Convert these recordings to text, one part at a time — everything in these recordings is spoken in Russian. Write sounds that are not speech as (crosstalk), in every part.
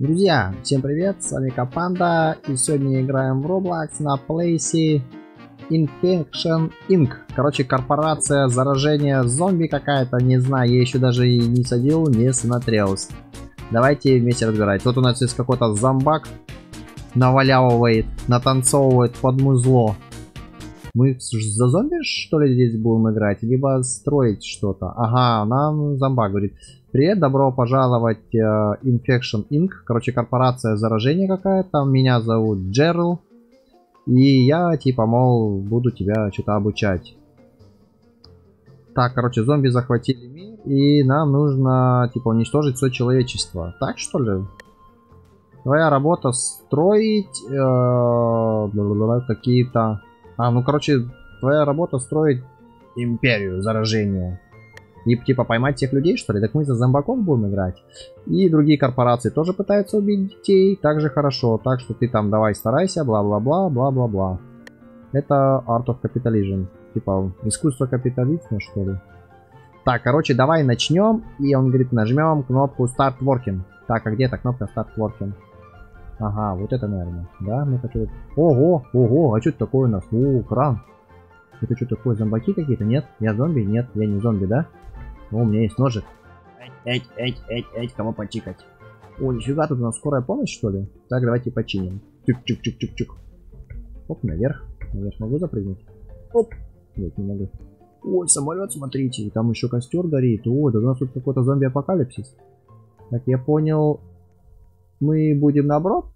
Друзья, всем привет, с вами Капанда, и сегодня играем в Roblox на плейсе Infection Inc. Короче, корпорация заражения зомби какая-то, не знаю, я еще даже и не садил, не смотрел. Давайте вместе разбирать. Тут у нас есть какой-то зомбак, навалявывает, натанцовывает под музло. Мы за зомби что ли здесь будем играть, либо строить что-то? Ага, нам зомбак говорит. Привет, добро пожаловать э, Infection Inc. Короче, корпорация заражения какая-то. Меня зовут Джерл. И я, типа, мол, буду тебя что-то обучать. Так, короче, зомби захватили мир. И нам нужно, типа, уничтожить все человечество. Так, что ли? Твоя работа строить э, какие-то... А, ну, короче, твоя работа строить империю заражения. И типа поймать тех людей, что ли? Так мы за зомбаков будем играть. И другие корпорации тоже пытаются убить детей. Также хорошо. Так что ты там давай старайся, бла-бла-бла, бла-бла-бла. Это Art of Capitalism. Типа искусство капитализма, что ли. Так, короче, давай начнем. И он говорит, нажмем кнопку Start Working. Так, а где эта кнопка Start Working? Ага, вот это, наверное. Да, мы хотели... Ого, ого, а что это такое у нас? О, кран. Это что такое, зомбаки какие-то? Нет? Я зомби? Нет, я не зомби, да? О, у меня есть ножик. Эть, эть, эть, эть, кому почикать? О, нифига, тут у нас скорая помощь, что ли? Так, давайте починим. Чик-чик-чик-чик-чик. Оп, наверх. Наверх могу запрыгнуть? Оп. Нет, не могу. Ой, самолет, смотрите, там еще костер горит. О, да у нас тут какой-то зомби-апокалипсис. Так, я понял, мы будем наоборот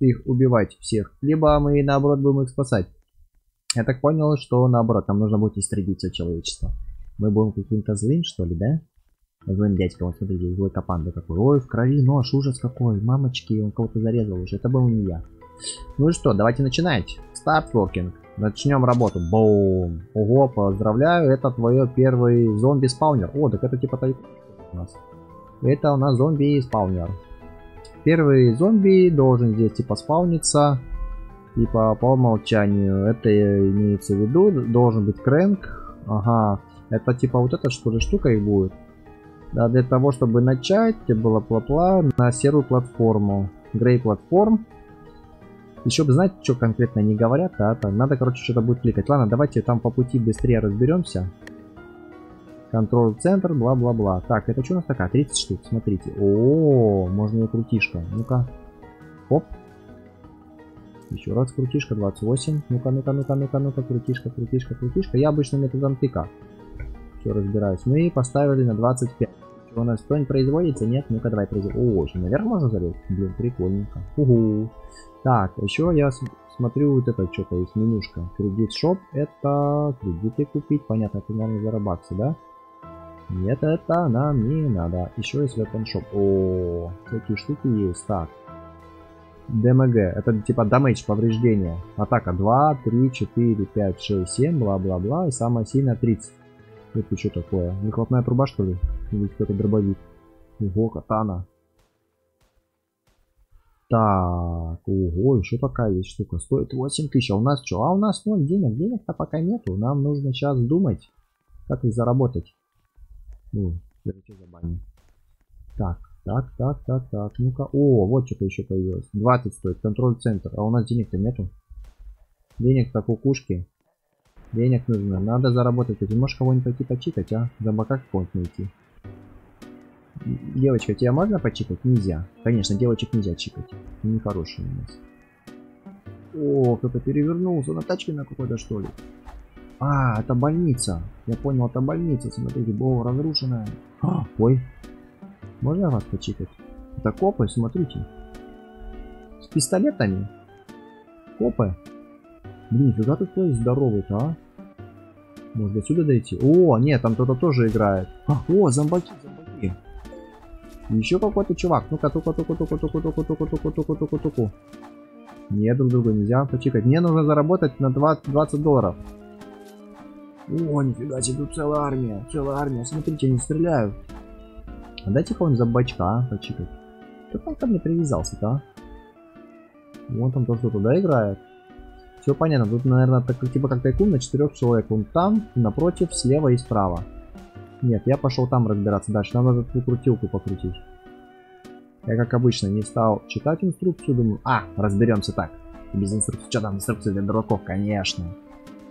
их убивать всех, либо мы наоборот будем их спасать. Я так понял, что наоборот, нам нужно будет истребить все человечество. Мы будем каким-то злым, что ли, да? Злым дядьком, вот смотрите, злой капанда какой. Ой, в крови нож, ужас какой. Мамочки, он кого-то зарезал уже. Это был не я. Ну и что, давайте начинать. Start working. Начнем работу. Боум. Ого, поздравляю, это твое первый зомби-спаунер. О, так это типа тайп у нас. Это у нас зомби-спаунер. Первый зомби должен здесь типа спауниться. Типа по умолчанию. Это имеется в виду. Должен быть крэнк. Ага. Это типа вот эта что ли штука и будет. Да, для того, чтобы начать, было пла-пла на серую платформу. Грей платформ. Еще бы знать, что конкретно не говорят, а то надо, короче, что-то будет кликать. Ладно, давайте там по пути быстрее разберемся. Контроль центр, бла-бла-бла. Так, это что у нас такая? 30 штук, смотрите. О, можно ее крутишка. Ну-ка. Оп. Еще раз крутишка, 28. Ну-ка, ну-ка, ну-ка, ну-ка, ну-ка, крутишка, крутишка, крутишка. Я обычно методом тыка все разбираюсь. Ну поставили на 25. Что у нас кто-нибудь производится? Нет? Ну-ка давай производим. О, очень наверх можно залезть? Блин, прикольненько. Угу. Так, еще я смотрю вот это что-то есть менюшка. Кредит шоп. Это кредиты купить. Понятно, это, наверное, за да? Нет, это нам не надо. Еще есть weapon shop. О, такие штуки есть. Так. ДМГ. Это типа дамейдж, повреждения. Атака 2, 3, 4, 5, 6, 7, бла-бла-бла. И самая сильная 30. Это что такое? Выхлопная труба, что ли? Или какой-то дробовик? Ого, катана. Так, ого, еще такая есть штука. Стоит 8 тысяч. А у нас что? А у нас 0 денег. Денег-то пока нету. Нам нужно сейчас думать, как их заработать. Ну, это что за баня? Так, так, так, так, так. Ну-ка. О, вот что-то еще появилось. 20 стоит. Контроль-центр. А у нас денег-то нету. Денег-то кукушки. Денег нужно. Надо заработать. Ты можешь кого-нибудь пойти почитать, а? Зомбака какого-нибудь найти. Девочка, тебя можно почикать? Нельзя. Конечно, девочек нельзя чикать. Нехорошие у нас. О, кто-то перевернулся на тачке на какой-то что ли. А, это больница. Я понял, это больница. Смотрите, была разрушенная. А, ой. Можно вас почикать? Это копы, смотрите. С пистолетами. Копы. Блин, фига тут кто здоровый-то, а? Можно отсюда дойти? О, нет, там кто-то тоже играет. А, о, зомбаки, зомбаки. Еще какой-то чувак. Ну-ка, туку, туку, туку, туку, туку, туку, туку, туку, туку, туку. Нет, друг друга нельзя почекать. Мне нужно заработать на 20, 20 долларов. О, нифига себе, тут целая армия. Целая армия. Смотрите, они стреляют. А дайте кого-нибудь за бачка, а, почикать. Кто там ко мне привязался-то, а? Вон там то, что туда играет. Все понятно. Тут, наверное, так, типа как тайкун на четырех человек. Он там, напротив, слева и справа. Нет, я пошел там разбираться дальше. Нам надо эту крутилку покрутить. Я, как обычно, не стал читать инструкцию, думаю, а, разберемся так. Без инструкции. Что там инструкция для дураков? Конечно.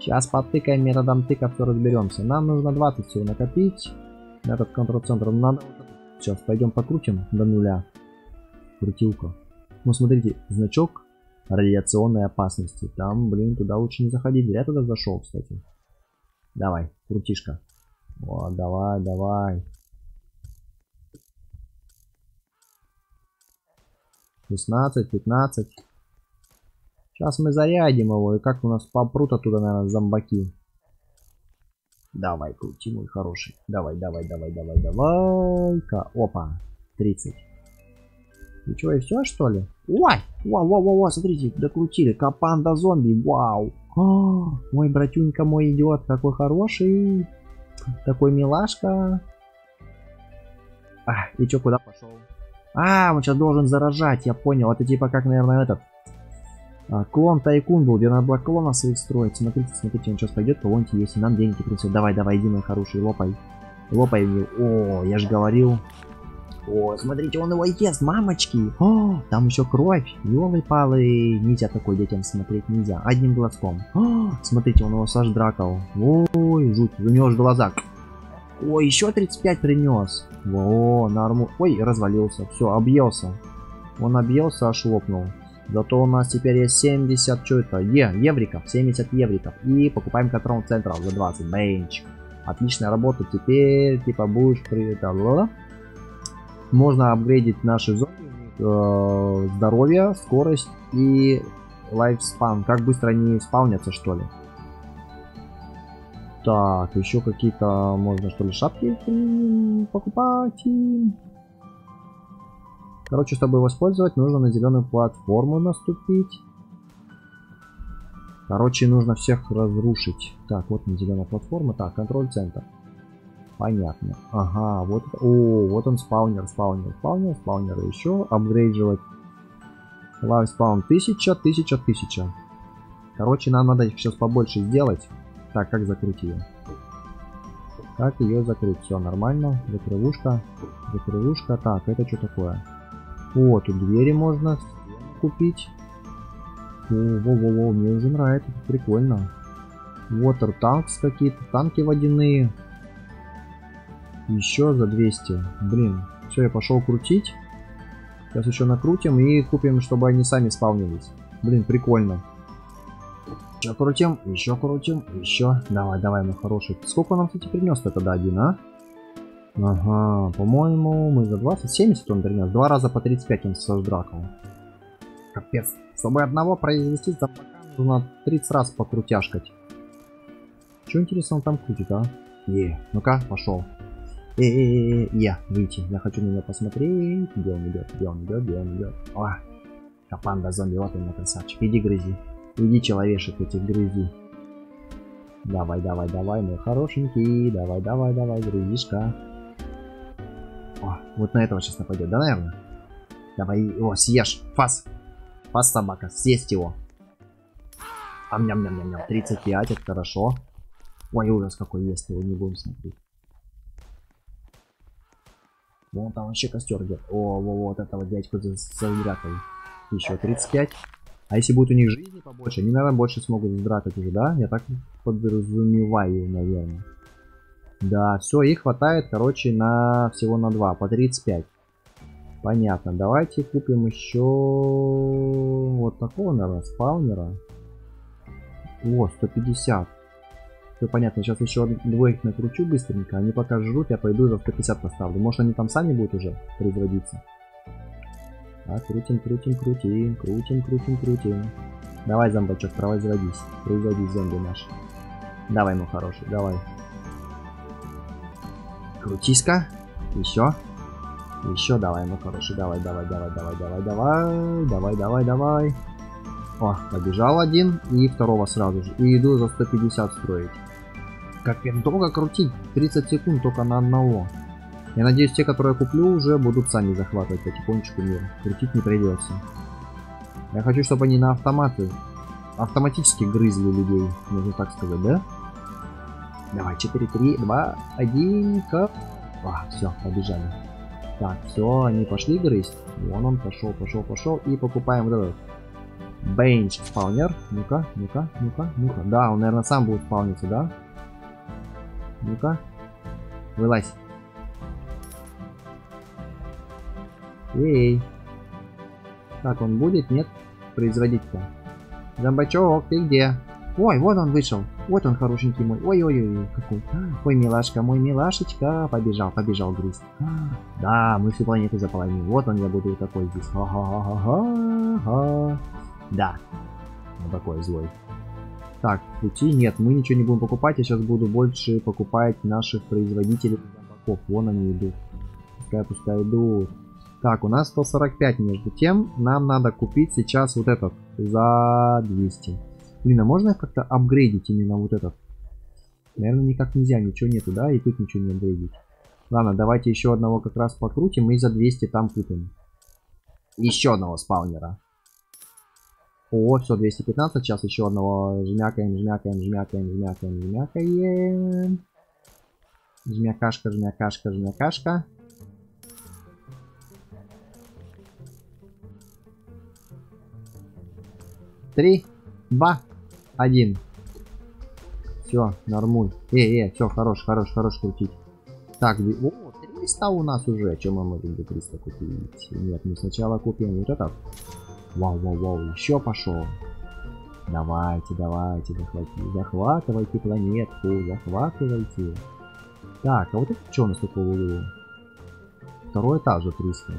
Сейчас потыкаем методом тыка, все разберемся. Нам нужно 20 всего накопить. Метод контрол-центра надо. Сейчас пойдем покрутим до нуля. Крутилку. Ну, смотрите, значок радиационной опасности. Там, блин, туда лучше не заходить. Я туда зашел, кстати. Давай, крутишка. Вот, давай, давай. 16, 15. Сейчас мы зарядим его, и как у нас попрут оттуда, наверное, зомбаки. Давай, крути, мой хороший. Давай, давай, давай, давай, давай-ка. Опа, 30. И что, и все, что ли? Ой, вау, вау, вау, смотрите, докрутили. Капанда зомби, вау. О, мой братюнька мой идет, какой хороший. Такой милашка. А, и что, куда пошел? А, он сейчас должен заражать, я понял. Это типа как, наверное, этот... А, клон Тайкун был, где надо было клона своих строить. Смотрите, смотрите, он сейчас пойдет, кого-нибудь если нам деньги принесет. Давай, давай, иди, мой хороший, лопай. Лопай мне. О, я же говорил. О, смотрите, он его ест, мамочки. О, там еще кровь. Ёлы-палы. Нельзя такой детям смотреть, нельзя. Одним глазком. О, смотрите, он его сождракал. Ой, жуть, у него же глаза. Ой, еще 35 принес. Во, норму. Ой, развалился. Все, объелся. Он объелся, аж лопнул. Зато у нас теперь есть 70, что это, е, евриков, 70 евриков. И покупаем контрол централ за 20, бенч. Отличная работа, теперь, типа, будешь при... Можно апгрейдить наши зомби, э, здоровье, скорость и лайфспан. Как быстро они спаунятся, что ли. Так, еще какие-то можно что ли шапки покупать. Короче, чтобы его использовать, нужно на зеленую платформу наступить. Короче, нужно всех разрушить. Так, вот на зеленая платформа. Так, контроль-центр. Понятно. Ага, вот. О, вот он спаунер, спаунер, спаунер, спаунер. Еще апгрейдживать. Лайв спаун 1000, 1000, 1000. Короче, нам надо их сейчас побольше сделать. Так, как закрыть ее? Как ее закрыть? Все нормально. Закрывушка. Закрывушка. Так, это что такое? О, тут двери можно купить. Во-во-во, мне уже нравится. Прикольно. Water танкс какие-то. Танки водяные. Еще за 200. Блин. Все, я пошел крутить. Сейчас еще накрутим и купим, чтобы они сами спавнились. Блин, прикольно. Еще крутим, еще крутим, еще. Давай, давай, мой хороший. Сколько нам, кстати, принес это тогда один, а? Ага, по-моему, мы за 20, 70 он принес. Два раза по 35 он сождракал. Капец. Чтобы одного произвести, за нужно 30 раз покрутяшкать. Что интересно он там крутит, а? Е, ну-ка, пошел. Э, -э, -э, я, выйти. Я хочу на него посмотреть. Где он идет, где он идет, где он идет. О, капанда зомби, вот он, красавчик. Иди грызи. Иди, человешек, этих грызи. Давай, давай, давай, мой хорошенький. Давай, давай, давай, грызишка. О, вот на этого сейчас нападет, да, наверное? Давай его съешь. Фас. Фас, собака. Съесть его. Ам-ням-ням-ням-ням. 35, это хорошо. Ой, ужас какой есть, его не будем смотреть. Вон там вообще костер идет. О, во, вот этого дядьку за, за Еще 35. А если будет у них жизни побольше, они, наверное, больше смогут дракать уже, да? Я так подразумеваю, наверное. Да, все, их хватает, короче, на всего на 2, по 35. Понятно, давайте купим еще вот такого, наверное, спаунера. О, 150. Все понятно, сейчас еще двоих накручу быстренько, они пока жрут, я пойду за 150 поставлю. Может они там сами будут уже производиться. Так, крутим, крутим, крутим, крутим, крутим, крутим. Давай, зомбачок, производись. Производись, зомби наш. Давай, мой хороший, давай. Крутись-ка. Еще. Еще давай, мой хороший. Давай, давай, давай, давай, давай, давай. Давай, давай, давай. О, побежал один. И второго сразу же. И иду за 150 строить. Как долго крутить? 30 секунд только на одного. Я надеюсь, те, которые я куплю, уже будут сами захватывать потихонечку мир. Крутить не придется. Я хочу, чтобы они на автоматы автоматически грызли людей, можно так сказать, да? Давай, 4, 3, 2, 1, кап. А, все, побежали. Так, все, они пошли грызть. Вон он пошел, пошел, пошел. И покупаем вот этот Бенч спаунер. Ну-ка, ну-ка, ну-ка, ну-ка. Да, он, наверное, сам будет спауниться, да? Ну-ка. Вылазь. Эй. Так, он будет? Нет? Производить-то. Зомбачок, ты где? Ой, вот он вышел. Вот он хорошенький мой. Ой-ой-ой, какой. Ой, милашка, мой милашечка. Побежал, побежал грызть. Да, мы всю планету заполонили. Вот он, я буду такой здесь. Ха-ха-ха-ха-ха. Да. Он такой злой. Так, пути нет, мы ничего не будем покупать. Я сейчас буду больше покупать наших производителей зомбаков. Вон они идут. Пускай, пускай идут. Так, у нас 145 между тем. Нам надо купить сейчас вот этот за 200. Блин, а можно как-то апгрейдить именно вот этот? Наверное, никак нельзя, ничего нету, да? И тут ничего не апгрейдить. Ладно, давайте еще одного как раз покрутим и за 200 там купим. Еще одного спаунера. О, все, 215. Сейчас еще одного жмякаем, жмякаем, жмякаем, жмякаем, жмякаем. Жмякашка, жмякашка, жмякашка. Три, два, один. Все, нормуль. Эй, эй, все, хорош, хорош, хорош крутить. Так, о, 300 у нас уже. Чем мы можем до 300 купить? Нет, мы сначала купим вот этот. Вау, вау, вау, еще пошел. Давайте, давайте, захватите. Захватывайте планетку, захватывайте. Так, а вот это что у нас углу? Второй этаж за 300.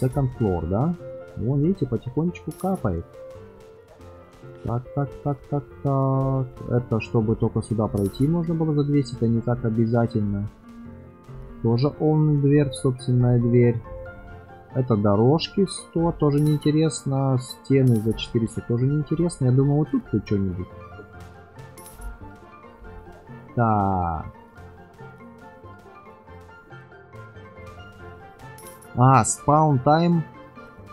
Second floor, да? Вон, видите, потихонечку капает. Так, так, так, так, так. Это чтобы только сюда пройти можно было за 200, это не так обязательно. Тоже он дверь, собственная дверь. Это дорожки 100, тоже неинтересно. Стены за 400 тоже неинтересно. Я думаю, вот тут тут что-нибудь. Так. А, спаун тайм.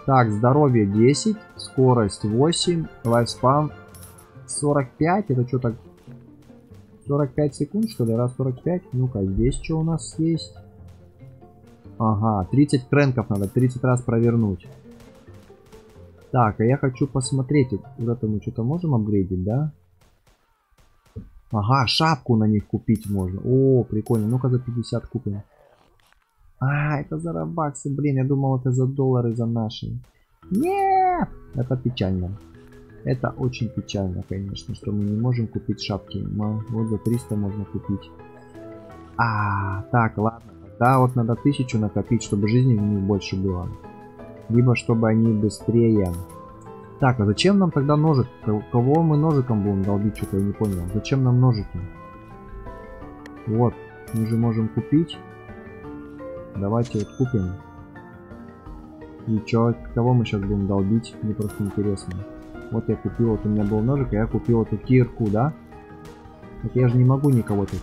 Так, здоровье 10, скорость 8, лайфспан 45. Это что так? 45 секунд, что ли? Раз 45. Ну-ка, здесь что у нас есть? Ага, 30 кренков надо 30 раз провернуть. Так, а я хочу посмотреть, вот это мы что-то можем апгрейдить, да? Ага, шапку на них купить можно. О, прикольно. Ну-ка за 50 купим. А, это за рабаксы, блин, я думал это за доллары, за наши. Нет, это печально. Это очень печально, конечно, что мы не можем купить шапки. Вот за 300 можно купить. А, так, ладно. Да, вот надо тысячу накопить, чтобы жизни в них больше было. Либо чтобы они быстрее... Так, а зачем нам тогда ножик? Кого мы ножиком будем долбить? Что-то я не понял. Зачем нам ножики? Вот, мы же можем купить. Давайте вот купим. И чё, кого мы сейчас будем долбить? Мне просто интересно. Вот я купил, вот у меня был ножик, а я купил эту кирку, да? Так я же не могу никого тут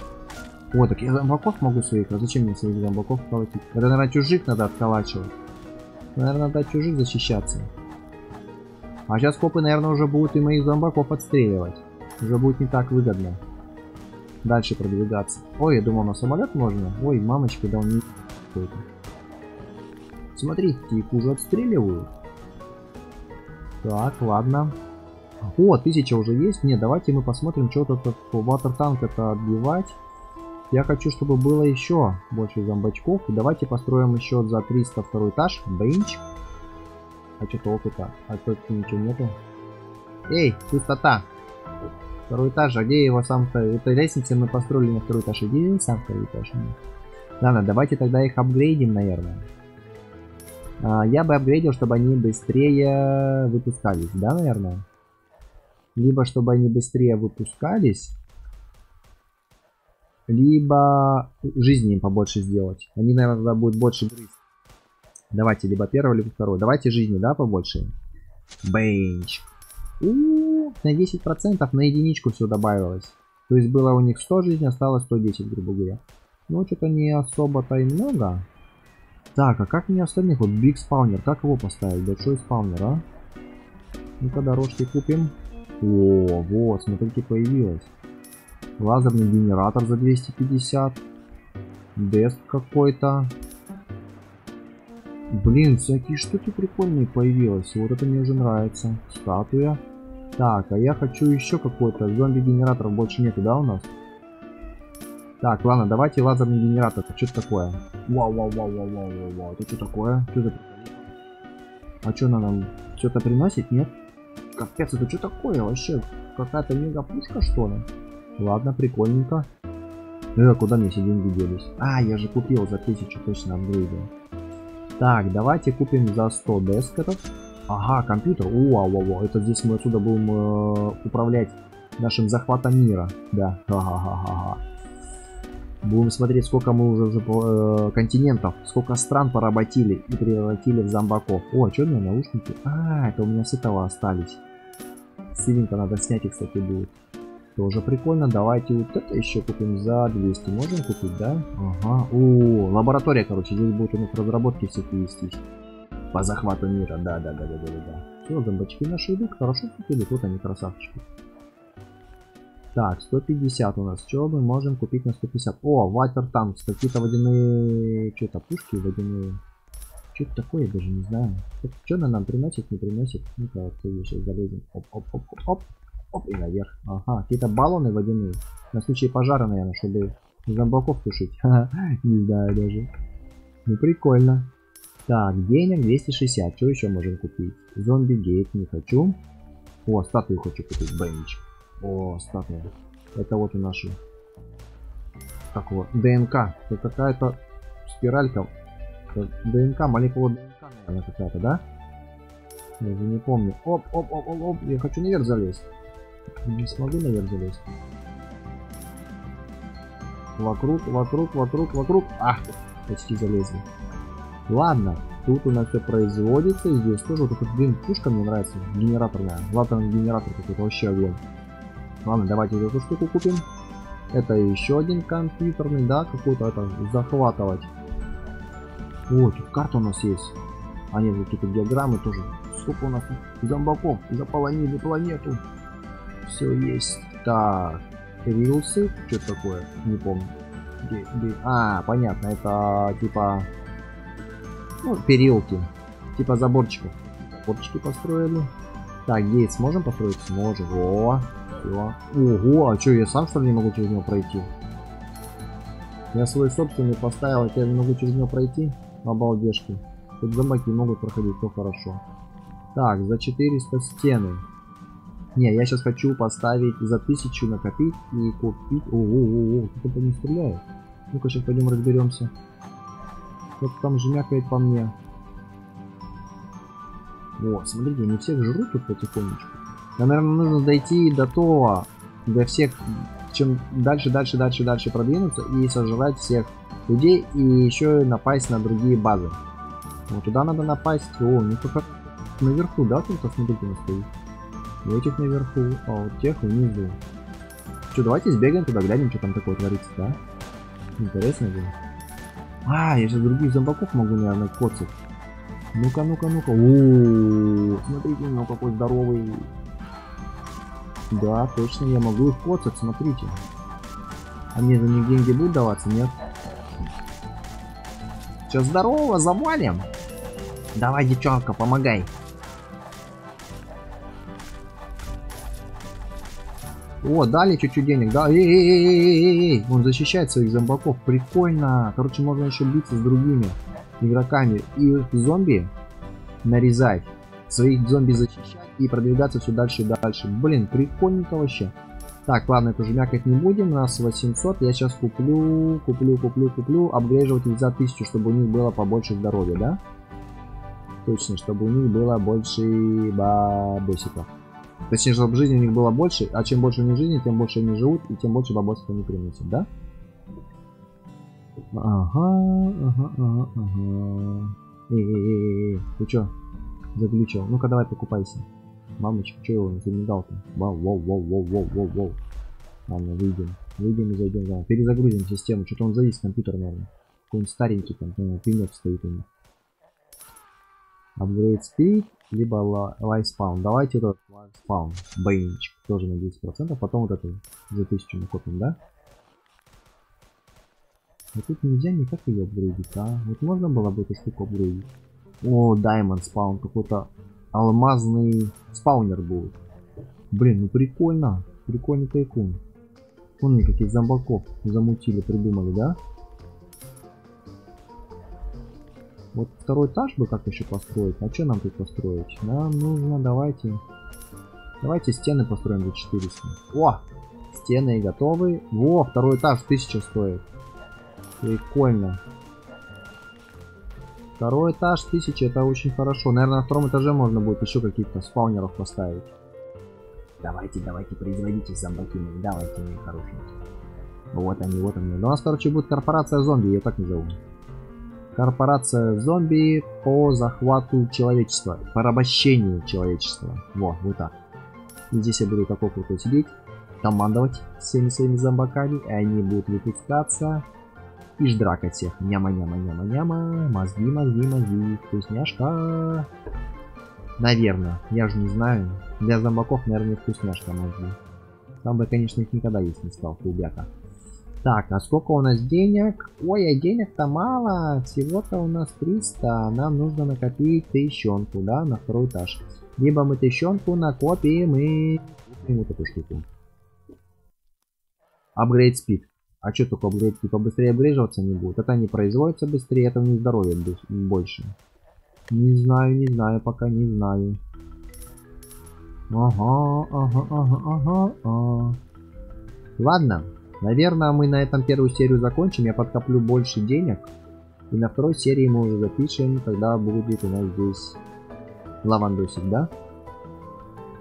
о, так я зомбаков могу своих, а зачем мне своих зомбаков колотить? Это, наверное, чужих надо отколачивать. Наверное, надо от чужих защищаться. А сейчас копы, наверное, уже будут и моих зомбаков отстреливать. Уже будет не так выгодно. Дальше продвигаться. Ой, я думал, на самолет можно. Ой, мамочка, да он не какой-то. Смотри, их уже отстреливают. Так, ладно. О, тысяча уже есть. Нет, давайте мы посмотрим, что тут ватер танк это отбивать. Я хочу, чтобы было еще больше зомбачков. Давайте построим еще за 300 второй этаж. Бенч. А что-то опыта. А тут ничего нету. Эй, пустота. Второй этаж, а где его сам-то? Это лестница мы построили на второй этаж. Иди сам второй этаж. Ладно, давайте тогда их апгрейдим, наверное. А, я бы апгрейдил, чтобы они быстрее выпускались, да, наверное? Либо чтобы они быстрее выпускались либо жизни им побольше сделать. Они, наверное, тогда будут больше грызть. Давайте либо первого, либо второго. Давайте жизни, да, побольше. Бенч. На 10% на единичку все добавилось. То есть было у них 100 жизней, осталось 110, грубо говоря. Ну, что-то не особо-то и много. Так, а как мне остальных? Вот Биг спаунер, как его поставить? Большой спаунер, а? Ну-ка, дорожки купим. О, вот, смотрите, появилось. Лазерный генератор за 250. Дест какой-то. Блин, всякие штуки прикольные появились. Вот это мне уже нравится. Статуя. Так, а я хочу еще какой-то. Зомби-генераторов больше нету, да, у нас? Так, ладно, давайте лазерный генератор. Это что такое? Вау, вау, вау, вау, вау, вау, вау. Это что такое? Что это? А что она нам что-то приносит? Нет? Капец, это что такое вообще? Какая-то мега пушка что ли? Ладно, прикольненько. Э, куда мне все деньги делись? А, я же купил за 1000 точно апгрейдил. Так, давайте купим за 100 дескетов. Ага, компьютер. Вау, вау, вау. Это здесь мы отсюда будем э, управлять нашим захватом мира. Да. Ха-ха-ха-ха. Будем смотреть, сколько мы уже э, континентов, сколько стран поработили и превратили в зомбаков. О, а что у меня наушники? А, это у меня с этого остались. Сильненько надо снять их, кстати, будет. Тоже прикольно. Давайте вот это еще купим за 200. Можем купить, да? Ага. О, лаборатория, короче. Здесь будут у нас разработки всякие вестись. По захвату мира. Да, да, да, да, да, да. Все, зомбачки наши идут. Хорошо купили. Вот они, красавчики. Так, 150 у нас. Что мы можем купить на 150? О, ватер танкс. Какие-то водяные... Что-то пушки водяные. Что это такое, даже не знаю. Что она нам приносит, не приносит? Ну-ка, вот сейчас залезем. Оп, оп, и наверх. Ага, какие-то баллоны водяные. На случай пожара, наверное, чтобы зомбаков тушить. (laughs) Не знаю даже. Ну, прикольно. Так, денег 260. Что еще можем купить? Зомби гейт не хочу. О, статую хочу купить. Бенч. О, статуя. Это вот и наши. Как вот? ДНК. Это какая-то спиралька. ДНК, молекула ДНК, наверное, какая-то, да? Я уже не помню. Оп, оп, оп, оп, оп. Я хочу наверх залезть. Не смогу наверх залезть. Вокруг, вокруг, вокруг, вокруг. Ах, почти залезли. Ладно, тут у нас все производится. Здесь тоже вот этот, блин, пушка мне нравится. Генераторная. Латерный генератор какой-то вообще огонь. Ладно, давайте эту штуку купим. Это еще один компьютерный, да, какой-то это захватывать. О, тут карта у нас есть. А нет, какие-то диаграммы тоже. Сколько у нас зомбаков заполонили планету. Все есть. Так, рилсы, что такое? Не помню. Где, где? А, понятно, это типа... Ну, перилки. Типа заборчиков. Заборчики построили. Так, гейт сможем построить? Сможем. О, все. Ого, а что, я сам что ли не могу через него пройти? Я свой собственный поставил, а я не могу через него пройти? Обалдешки. Тут зомбаки могут проходить, то хорошо. Так, за 400 стены. Не, я сейчас хочу поставить за 1000 накопить и купить... Ого-го-го, кто-то не стреляет. Ну-ка, сейчас пойдем разберемся. Кто-то там жмякает по мне. О, смотрите, они всех жрут тут потихонечку. Нам, наверное, нужно дойти до того, до всех, чем дальше, дальше, дальше, дальше продвинуться и сожрать всех людей и еще напасть на другие базы. Вот туда надо напасть. О, ну только наверху, да, тут смотрите, на стоит. У этих наверху, а вот тех внизу. Что, давайте сбегаем туда, глянем, что там такое творится, да? Интересно же. А, я же других зомбаков могу, наверное, коцать. Ну-ка, ну-ка, ну-ка. О, смотрите, ну какой здоровый. Да, точно, я могу их коцать, смотрите. А мне за них деньги будут даваться, нет? Че, здорово, завалим? Давай, девчонка, помогай. О, дали чуть-чуть денег, да? Эй-эй-эй-эй-эй! Он защищает своих зомбаков. Прикольно. Короче, можно еще биться с другими игроками. И зомби нарезать. Своих зомби защищать и продвигаться все дальше и дальше. Блин, прикольненько вообще. Так, ладно, это уже мякать не будем. У нас 800. Я сейчас куплю, куплю, куплю, куплю. Апгрейживатель за 1000, чтобы у них было побольше здоровья, да? Точно, чтобы у них было больше бабосиков. Точнее, чтобы жизни у них было больше, а чем больше у них жизни, тем больше они живут, и тем больше бабосов они приносят, да? Ага, ага, ага, ага. Эй, эй, эй, эй, ты чё? Заглючил. Ну-ка давай покупайся. Мамочка, чё его не замигал-то? Вау, вау, вау, вау, вау, вау, вау. Ладно, выйдем. Выйдем и зайдем. Да. Перезагрузим систему. Что-то он завис компьютер, наверное. Какой-нибудь старенький там, пинок стоит у них. Upgrade speed либо lifespawn. Давайте этот lifespawn, бейнчик, тоже на 10%, потом вот это за 1000 накопим, да? Но тут нельзя никак ее апгрейдить, а? Вот можно было бы эту штуку апгрейдить. О, Diamond спаун. Какой-то алмазный спаунер будет. Блин, ну прикольно. Прикольный тайкун. Вон каких зомбаков замутили, придумали, да? Вот второй этаж бы как еще построить. А что нам тут построить? Нам нужно, давайте... Давайте стены построим за 400. О! Стены готовы. Во, второй этаж 1000 стоит. Прикольно. Второй этаж 1000 это очень хорошо. Наверное, на втором этаже можно будет еще каких-то спаунеров поставить. Давайте, давайте, производите зомбаки, давайте, мои хорошенькие. Вот они, вот они. Ну, у нас, короче, будет корпорация зомби, я так назову. Корпорация зомби по захвату человечества, порабощению человечества. Во, вот так. И здесь я буду такой крутой сидеть, командовать всеми своими зомбаками, и они будут выпускаться и ждракать всех. Няма-няма-няма-няма, мозги, мозги, мозги, вкусняшка. Наверное, я же не знаю. Для зомбаков, наверное, вкусняшка мозги. Там бы, конечно, их никогда есть не стал, ребята. Так, а сколько у нас денег? Ой, а денег-то мало. Всего-то у нас 300. Нам нужно накопить тысячонку, да, на второй этаж. Либо мы тысячонку накопим и... Вот эту штуку. Апгрейд спид. А что только апгрейд спид? Побыстрее апгрейживаться не будет. Это не производится быстрее, это не здоровье больше. Не знаю, не знаю, пока не знаю. Ага, ага, ага, ага, ага. Ладно. Наверное, мы на этом первую серию закончим. Я подкоплю больше денег. И на второй серии мы уже запишем, когда будет у нас здесь лавандосик, да?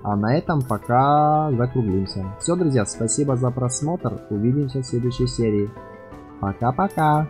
А на этом пока закруглимся. Все, друзья, спасибо за просмотр. Увидимся в следующей серии. Пока-пока.